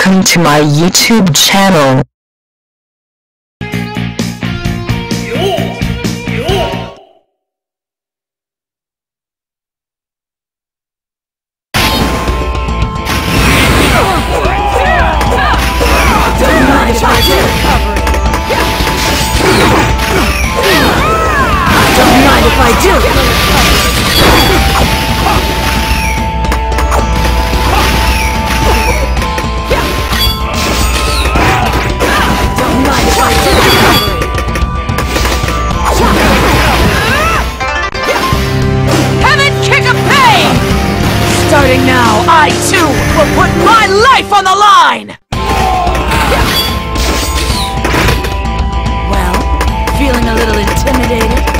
welcome to my YouTube channel. I do. Starting now, I too will put my life on the line! Well, feeling a little intimidated?